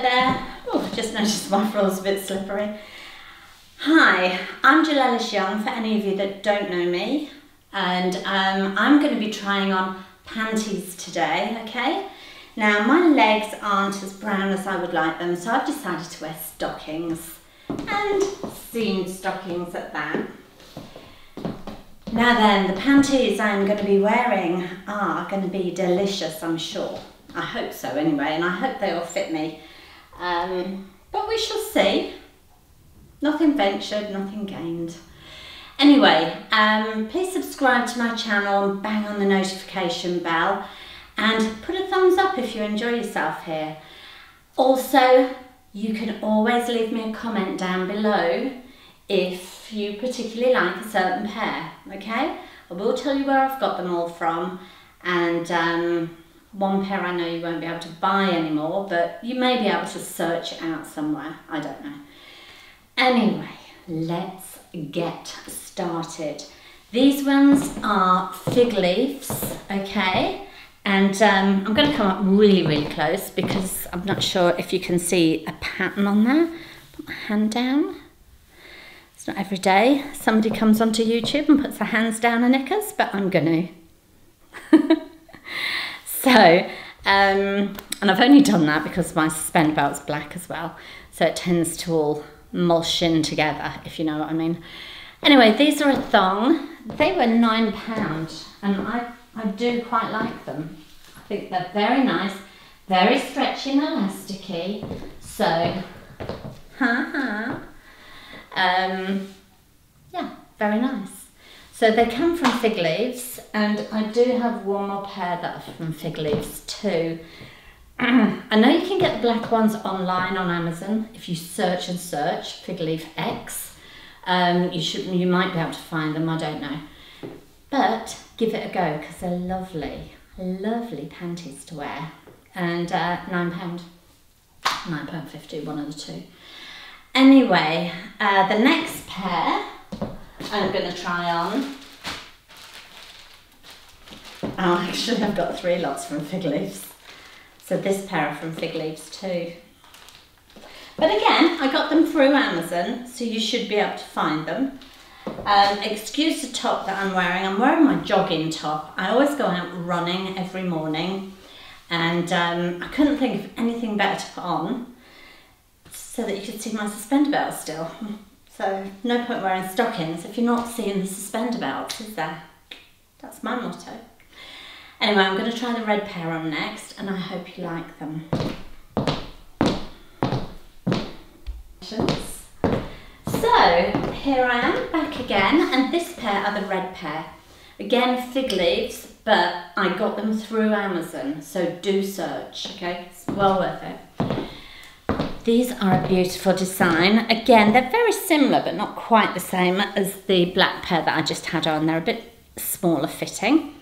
there. Oh, just noticed my floor's a bit slippery. Hi, I'm Gill Ellis Young for any of you that don't know me. And um, I'm going to be trying on panties today, okay? Now, my legs aren't as brown as I would like them, so I've decided to wear stockings. And seamed stockings at that. Now then, the panties I'm going to be wearing are going to be delicious, I'm sure. I hope so anyway, and I hope they all fit me. Um, but we shall see. Nothing ventured, nothing gained. Anyway, um, please subscribe to my channel and bang on the notification bell and put a thumbs up if you enjoy yourself here. Also, you can always leave me a comment down below if you particularly like a certain pair, okay? I will tell you where I've got them all from and um, one pair I know you won't be able to buy anymore, but you may be able to search out somewhere. I don't know. Anyway, let's get started. These ones are Figleaves, okay? And um, I'm going to come up really, really close because I'm not sure if you can see a pattern on there. Put my hand down. It's not every day somebody comes onto YouTube and puts their hands down a knickers, but I'm going to. So, um, and I've only done that because my suspender belt's black as well. So it tends to all mulch in together, if you know what I mean. Anyway, these are a thong. They were nine pound and I, I do quite like them. I think they're very nice, very stretchy and elasticy. So, ha ha. Um, yeah, very nice. So they come from Figleaves, and I do have one more pair that are from Figleaves too. I know you can get the black ones online on Amazon if you search and search fig leaf X. Um, you should, you might be able to find them. I don't know, but give it a go because they're lovely, lovely panties to wear, and uh, nine pound, nine pound fifty, one of the two. Anyway, uh, the next pair I'm going to try on. Oh, actually I've got three lots from Figleaves. So this pair are from Figleaves too. But again, I got them through Amazon, so you should be able to find them. Um, excuse the top that I'm wearing. I'm wearing my jogging top. I always go out running every morning and um, I couldn't think of anything better to put on so that you could see my suspender belt still. So no point wearing stockings if you're not seeing the suspender belts, is there? That's my motto. Anyway, I'm going to try the red pair on next and I hope you like them. So here I am back again and this pair are the red pair. Again Figleaves but I got them through Amazon so do search okay it's well worth it. These are a beautiful design. Again, they're very similar, but not quite the same as the black pair that I just had on. They're a bit smaller fitting,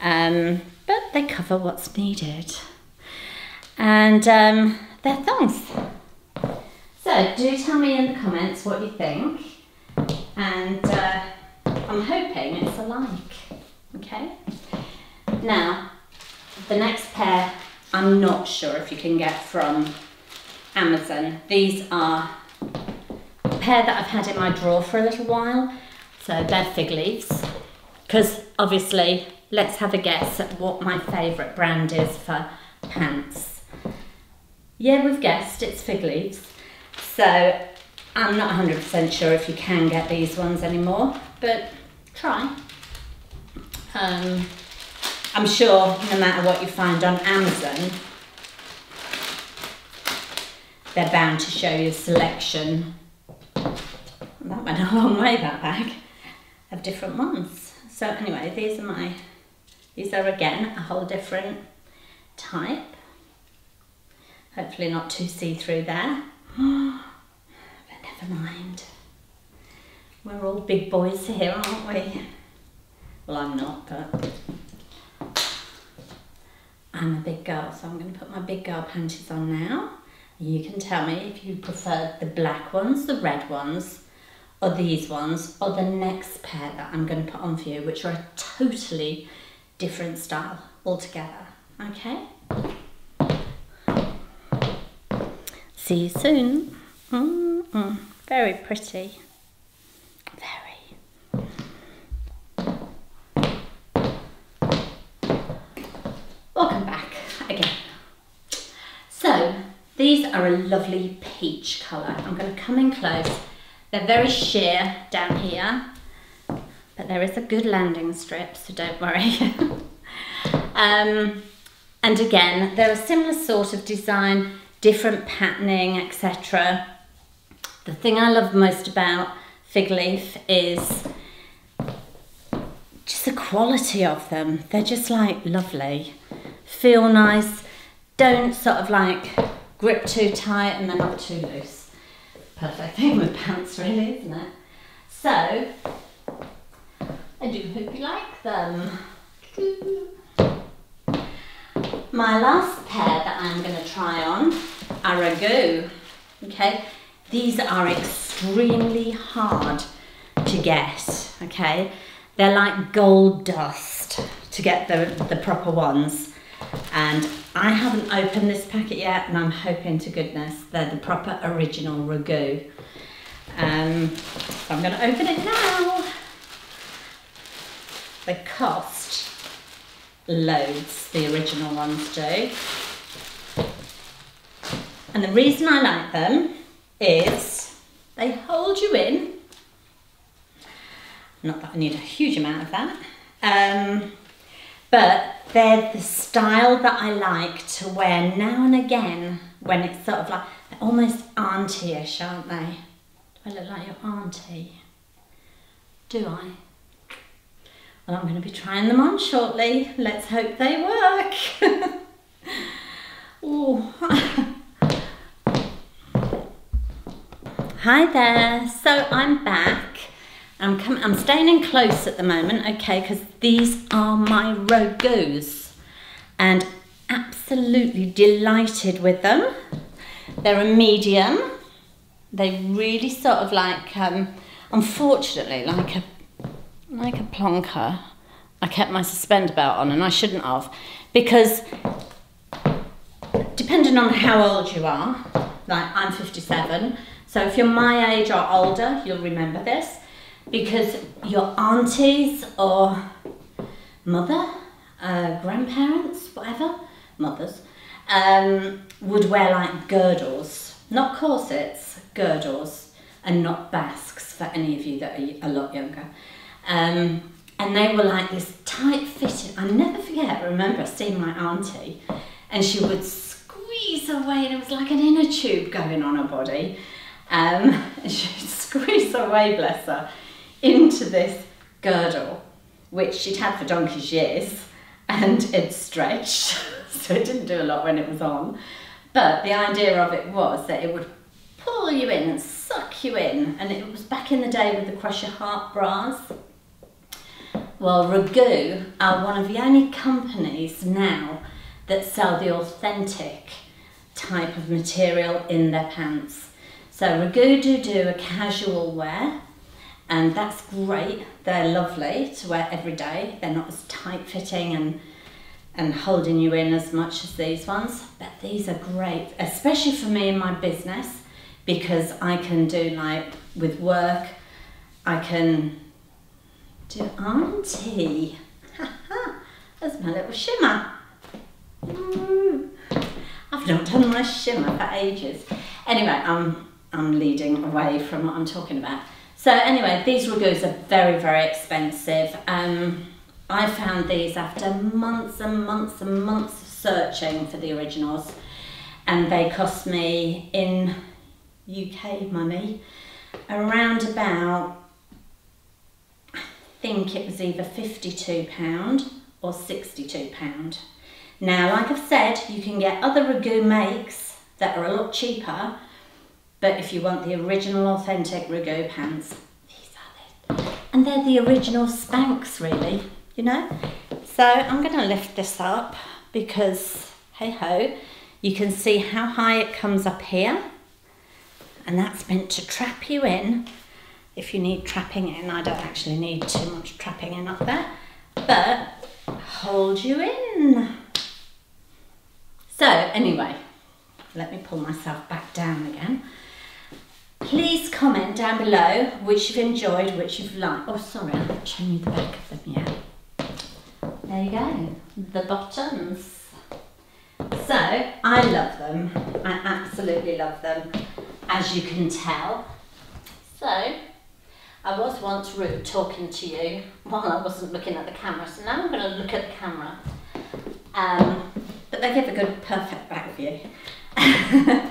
um, but they cover what's needed. And um, they're thongs. So do tell me in the comments what you think. And uh, I'm hoping it's a like, okay? Now, the next pair, I'm not sure if you can get from Amazon. These are a pair that I've had in my drawer for a little while. So they're Figleaves. Because obviously, let's have a guess at what my favourite brand is for pants. Yeah, we've guessed, it's Figleaves. So I'm not 100% sure if you can get these ones anymore, but try. Um, I'm sure no matter what you find on Amazon, they're bound to show you a selection. That went a long way, that bag, of different ones. So anyway, these are my, these are again a whole different type. Hopefully not too see-through there. but never mind. We're all big boys here, aren't we? Well, I'm not, but I'm a big girl, so I'm going to put my big girl panties on now. You can tell me if you prefer the black ones, the red ones, or these ones, or the next pair that I'm going to put on for you, which are a totally different style altogether. Okay? See you soon. Mm -mm. Very pretty. Very. Welcome back again. So, these are a lovely peach colour. I'm going to come in close. They're very sheer down here, but there is a good landing strip, so don't worry. um, and again, they're a similar sort of design, different patterning, etc. The thing I love most about Fig Leaf is just the quality of them. They're just like lovely, feel nice, don't sort of like grip too tight and they're not too loose. Perfect thing with pants really, isn't it? So, I do hope you like them. My last pair that I'm going to try on are Rago. Okay, these are extremely hard to get. Okay, they're like gold dust to get the, the proper ones. And I haven't opened this packet yet and I'm hoping to goodness they're the proper original Rago. Um, so I'm going to open it now. They cost loads, the original ones do. And the reason I like them is they hold you in. Not that I need a huge amount of that. Um, but they're the style that I like to wear now and again when it's sort of like they almost auntie-ish, aren't they? Do I look like your auntie? Do I? Well, I'm going to be trying them on shortly. Let's hope they work. oh. Hi there. So I'm back. I'm coming. I'm staying in close at the moment, okay? Because these are my Ragos, and absolutely delighted with them. They're a medium. They really sort of like, um, unfortunately, like a like a plonker. I kept my suspender belt on, and I shouldn't have, because depending on how old you are, like I'm 57 so if you're my age or older, you'll remember this because your aunties or mother, uh, grandparents, whatever, mothers, um, would wear like girdles, not corsets, girdles, and not basques for any of you that are a lot younger. Um, and they were like this tight fitting. I never forget, I remember seeing my auntie, and she would squeeze away, and it was like an inner tube going on her body. Um, and she'd squeeze away, bless her, into this girdle, which she'd had for donkey's years, and it stretched, so it didn't do a lot when it was on. But the idea of it was that it would pull you in and suck you in, and it was back in the day with the Cross Your Heart bras. Well, Rago are one of the only companies now that sell the authentic type of material in their pants. So Rago do do a casual wear and that's great. They're lovely to wear every day. They're not as tight fitting and and holding you in as much as these ones, but these are great, especially for me in my business because I can do like with work, I can do auntie. That's my little shimmer. I've not done my shimmer for ages. Anyway, um, I'm leading away from what I'm talking about. So anyway, these Ragos are very, very expensive. Um, I found these after months and months and months of searching for the originals and they cost me in UK money around about, I think it was either £52 or £62. Now, like I've said, you can get other Rago makes that are a lot cheaper but if you want the original authentic Rago pants, these are they. And they're the original Spanx really, you know? So I'm gonna lift this up because, hey ho, you can see how high it comes up here. And that's meant to trap you in. If you need trapping in, I don't actually need too much trapping in up there, but hold you in. So anyway, let me pull myself back down again. Please comment down below which you've enjoyed, which you've liked. Oh, sorry, I haven't shown you the back of them yeah. There you go, the buttons. So, I love them. I absolutely love them, as you can tell. So, I was once rude talking to you while I wasn't looking at the camera, so now I'm going to look at the camera. Um, but they give a good, perfect back view.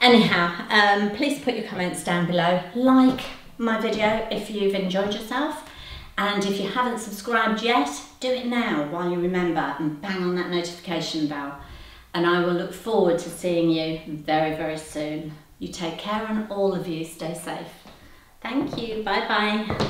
Anyhow, um, please put your comments down below. Like my video if you've enjoyed yourself. And if you haven't subscribed yet, do it now while you remember and bang on that notification bell. And I will look forward to seeing you very, very soon. You take care and all of you stay safe. Thank you. Bye bye.